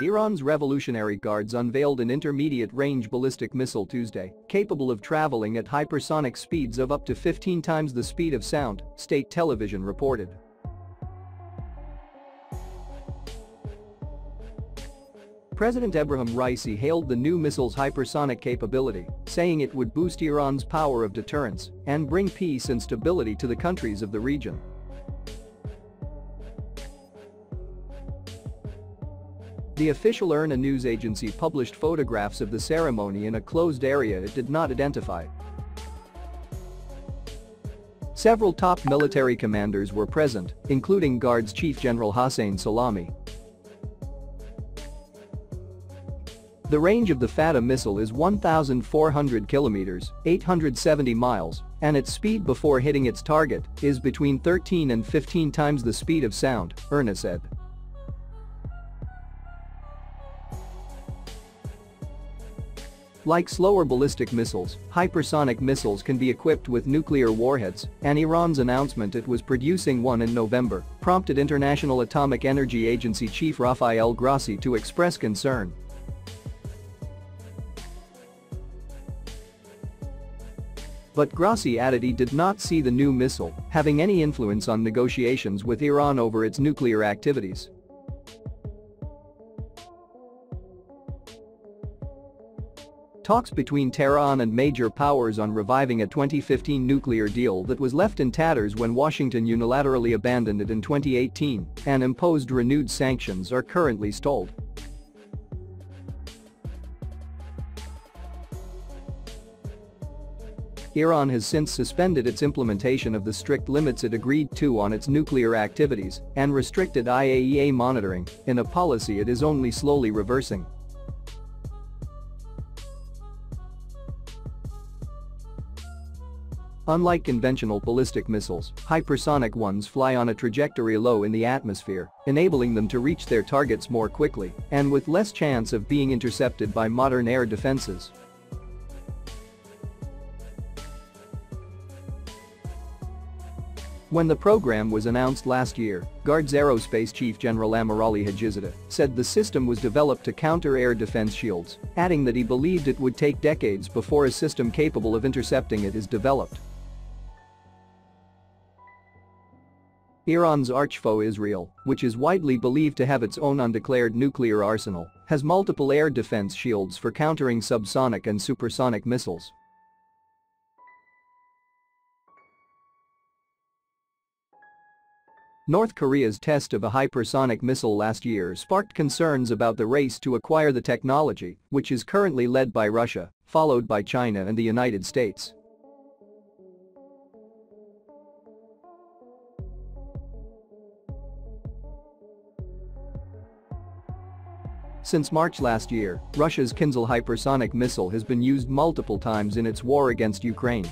Iran's Revolutionary Guards unveiled an intermediate-range ballistic missile Tuesday, capable of traveling at hypersonic speeds of up to 15 times the speed of sound, state television reported. President Ebrahim Raisi hailed the new missile's hypersonic capability, saying it would boost Iran's power of deterrence and bring peace and stability to the countries of the region. The official IRNA news agency published photographs of the ceremony in a closed area it did not identify. Several top military commanders were present, including Guards Chief General Hossein Salami. The range of the Fattah missile is 1,400 kilometers, 870 miles, and its speed before hitting its target is between 13 and 15 times the speed of sound, IRNA said. Like slower ballistic missiles, hypersonic missiles can be equipped with nuclear warheads, and Iran's announcement it was producing one in November prompted International Atomic Energy Agency Chief Rafael Grossi to express concern. But Grossi added he did not see the new missile having any influence on negotiations with Iran over its nuclear activities. Talks between Tehran and major powers on reviving a 2015 nuclear deal that was left in tatters when Washington unilaterally abandoned it in 2018 and imposed renewed sanctions are currently stalled. Iran has since suspended its implementation of the strict limits it agreed to on its nuclear activities and restricted IAEA monitoring in a policy it is only slowly reversing. Unlike conventional ballistic missiles, hypersonic ones fly on a trajectory low in the atmosphere, enabling them to reach their targets more quickly and with less chance of being intercepted by modern air defenses. When the program was announced last year, Guards Aerospace Chief General Amirali Hajizadeh said the system was developed to counter air defense shields, adding that he believed it would take decades before a system capable of intercepting it is developed. Iran's archfoe Israel, which is widely believed to have its own undeclared nuclear arsenal, has multiple air defense shields for countering subsonic and supersonic missiles. North Korea's test of a hypersonic missile last year sparked concerns about the race to acquire the technology, which is currently led by Russia, followed by China and the United States. Since March last year, Russia's Kinzhal hypersonic missile has been used multiple times in its war against Ukraine.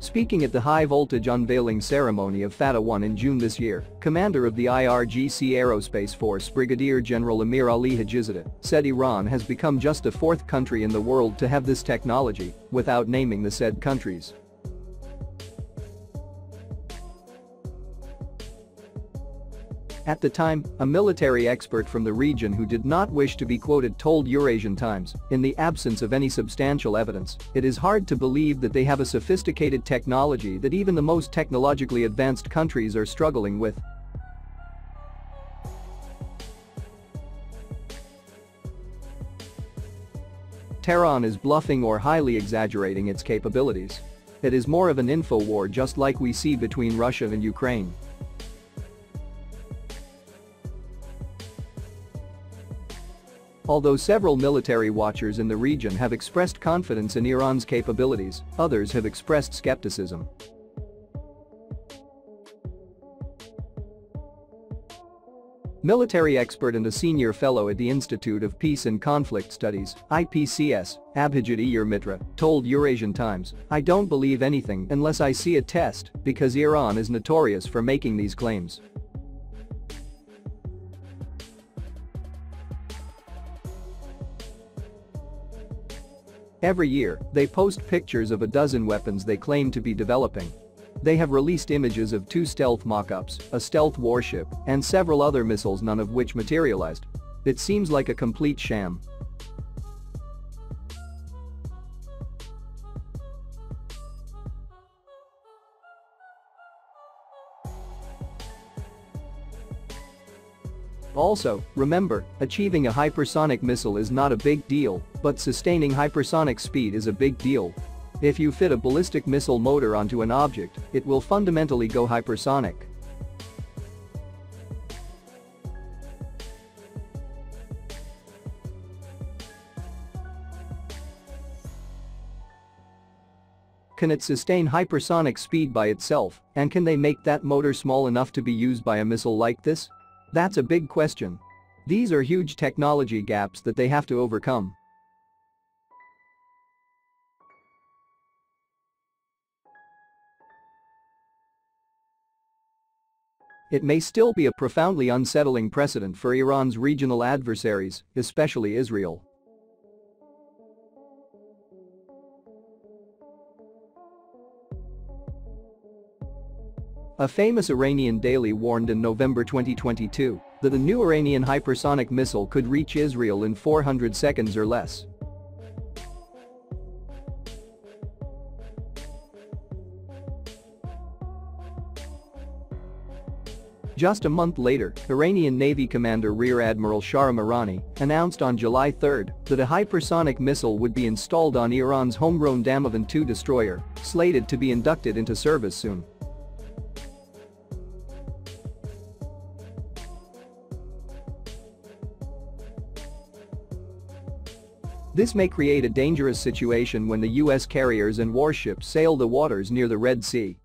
Speaking at the high-voltage unveiling ceremony of Fateh 1 in June this year, commander of the IRGC Aerospace Force Brigadier General Amir Ali Hajizadeh said Iran has become just a fourth country in the world to have this technology, without naming the said countries. At the time, a military expert from the region who did not wish to be quoted told Eurasian Times, in the absence of any substantial evidence, it is hard to believe that they have a sophisticated technology that even the most technologically advanced countries are struggling with. Tehran is bluffing or highly exaggerating its capabilities. It is more of an info war just like we see between Russia and Ukraine. Although several military watchers in the region have expressed confidence in Iran's capabilities, others have expressed skepticism. Military expert and a senior fellow at the Institute of Peace and Conflict Studies, IPCS, Abhijit Iyer Mitra, told Eurasian Times, I don't believe anything unless I see a test because Iran is notorious for making these claims. Every year, they post pictures of a dozen weapons they claim to be developing. They have released images of two stealth mock-ups, a stealth warship, and several other missiles none of which materialized. It seems like a complete sham. Also, remember, achieving a hypersonic missile is not a big deal, but sustaining hypersonic speed is a big deal. If you fit a ballistic missile motor onto an object, it will fundamentally go hypersonic. Can it sustain hypersonic speed by itself, and can they make that motor small enough to be used by a missile like this? That's a big question. These are huge technology gaps that they have to overcome. It may still be a profoundly unsettling precedent for Iran's regional adversaries, especially Israel. A famous Iranian daily warned in November 2022 that a new Iranian hypersonic missile could reach Israel in 400 seconds or less. Just a month later, Iranian Navy Commander Rear Admiral Shahram Irani announced on July 3 that a hypersonic missile would be installed on Iran's homegrown Damavand 2 destroyer, slated to be inducted into service soon. This may create a dangerous situation when the US carriers and warships sail the waters near the Red Sea.